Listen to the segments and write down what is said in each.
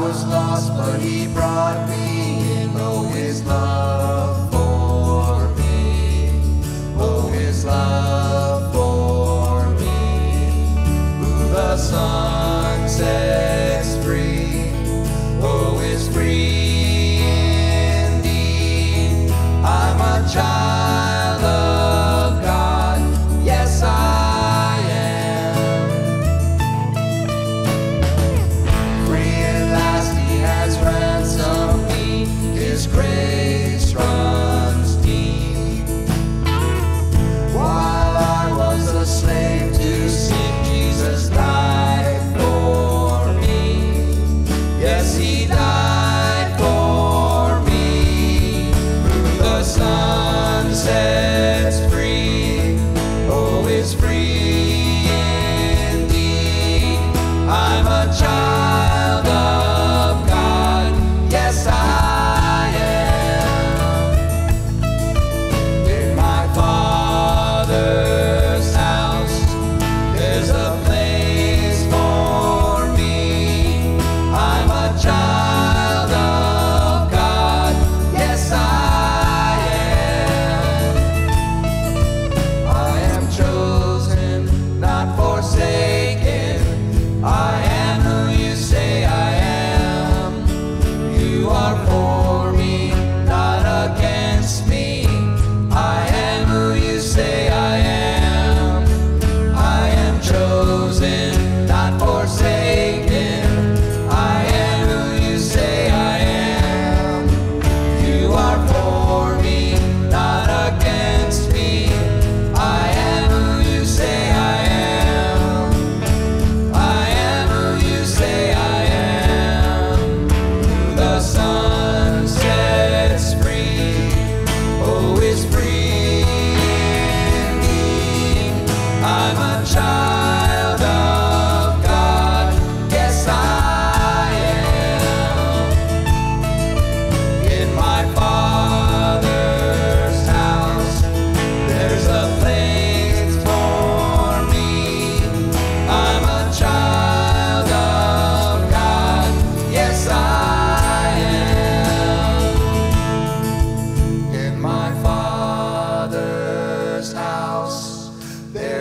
was lost, but he brought me in, oh, his love.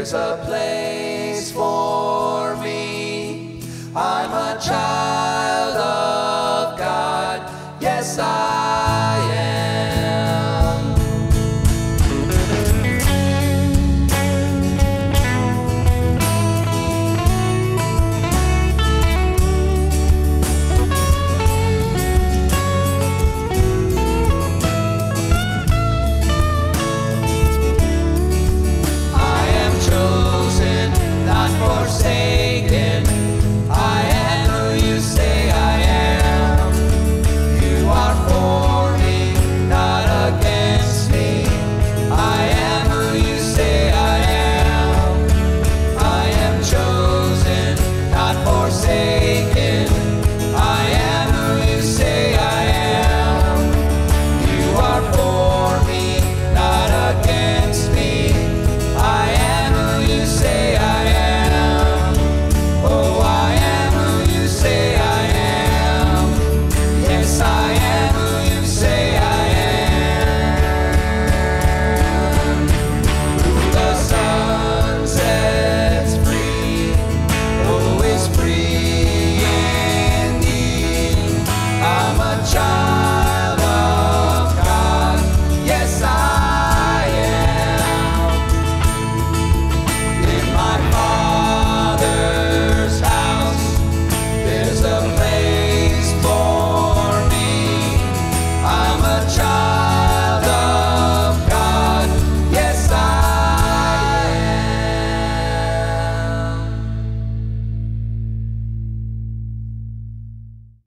There's a place.